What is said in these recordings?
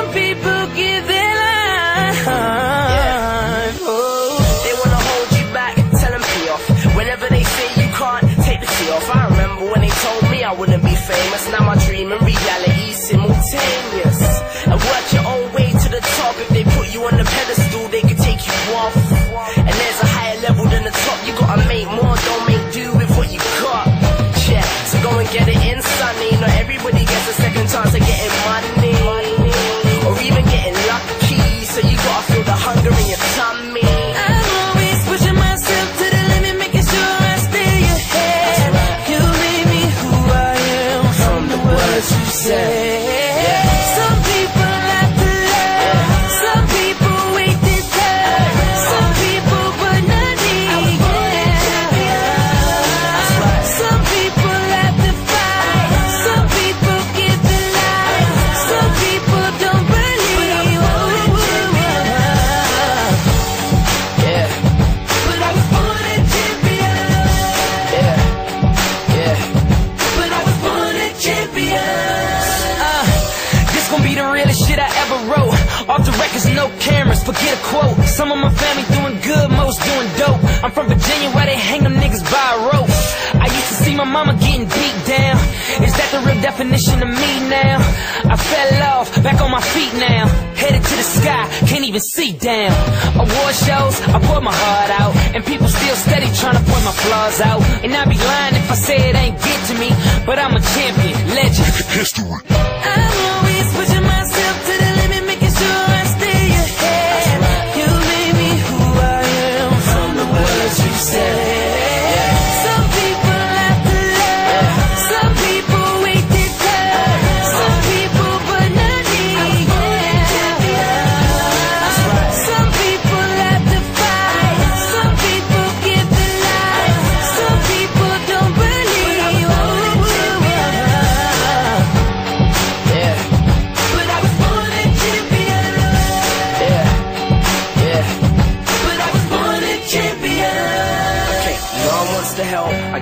Some people give their life. Oh. They wanna hold you back, tell them pee off. Whenever they say you can't, take the fee off. I remember when they told me I wouldn't be famous. Now my dream and reality simultaneous. And work your own way to the top. If they put you on the pedestal, they could take you off. And there's a higher level than the top. You gotta make more, don't make do with what you got. Yeah, so go and get it in. Not everybody gets a second chance at words you said. Off the records, no cameras, forget a quote. Some of my family doing good, most doing dope. I'm from Virginia, where they hang them niggas by a rope. I used to see my mama getting beat down. Is that the real definition of me now? I fell off, back on my feet now. Headed to the sky, can't even see down. Award shows, I pour my heart out. And people still steady trying to point my flaws out. And I'd be lying if I say it ain't get to me. But I'm a champion, legend. I'm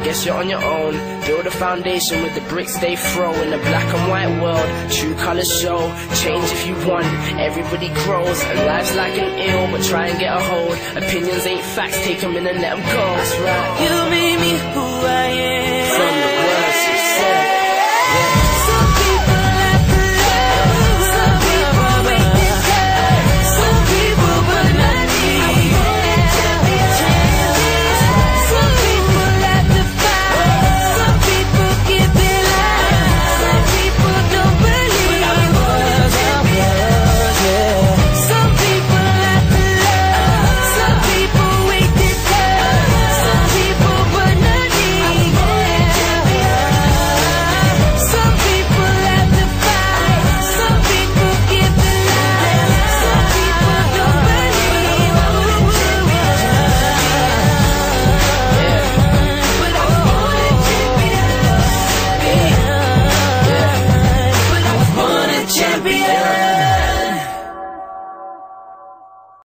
guess you're on your own. Build a foundation with the bricks they throw in a black and white world. True colors show. Change if you want. Everybody grows and life's like an ill, but try and get a hold. Opinions ain't facts. Take them in and let them go. That's right. You made me who I am. From